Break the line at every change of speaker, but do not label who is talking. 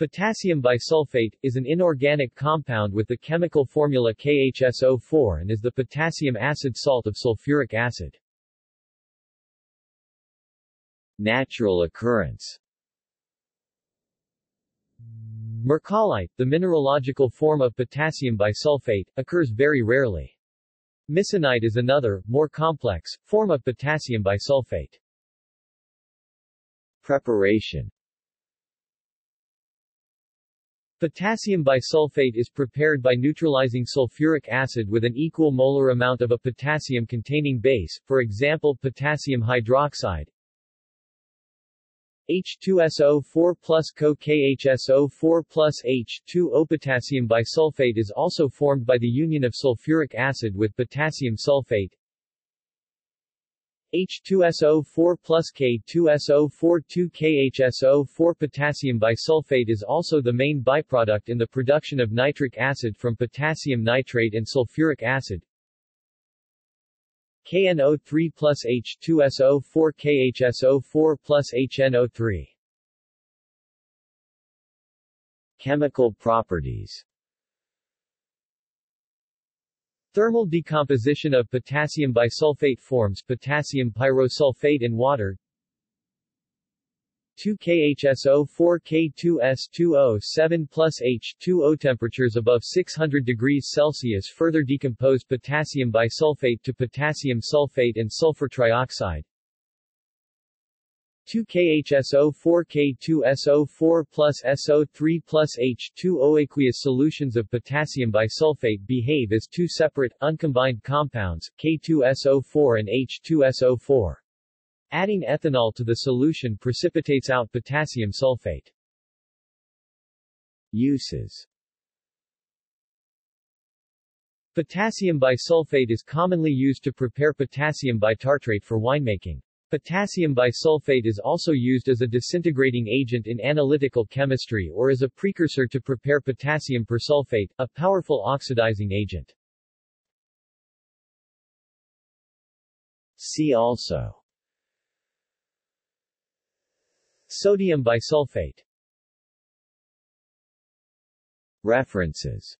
Potassium bisulfate, is an inorganic compound with the chemical formula KHSO4 and is the potassium acid salt of sulfuric acid.
Natural occurrence
Mercallite, the mineralogical form of potassium bisulfate, occurs very rarely. Misenite is another, more complex, form of potassium bisulfate.
Preparation
Potassium bisulfate is prepared by neutralizing sulfuric acid with an equal molar amount of a potassium-containing base, for example potassium hydroxide, H2SO4 plus Co-KHSO4 plus H2O. Potassium bisulfate is also formed by the union of sulfuric acid with potassium sulfate, H2SO4 plus K2SO4 2KHSO4 Potassium bisulfate is also the main byproduct in the production of nitric acid from potassium nitrate and sulfuric acid. KNO3 plus H2SO4 KHSO4 plus HNO3
Chemical properties
Thermal decomposition of potassium bisulfate forms potassium pyrosulfate in water. 2-KHSO4K2S2O7 plus H2O temperatures above 600 degrees Celsius further decompose potassium bisulfate to potassium sulfate and sulfur trioxide 2-KHSO4K2SO4 plus SO3 plus H2O aqueous solutions of potassium bisulfate behave as two separate, uncombined compounds, K2SO4 and H2SO4. Adding ethanol to the solution precipitates out potassium sulfate.
Uses
Potassium bisulfate is commonly used to prepare potassium bitartrate for winemaking. Potassium bisulfate is also used as a disintegrating agent in analytical chemistry or as a precursor to prepare potassium persulfate, a powerful oxidizing agent.
See also
Sodium bisulfate
References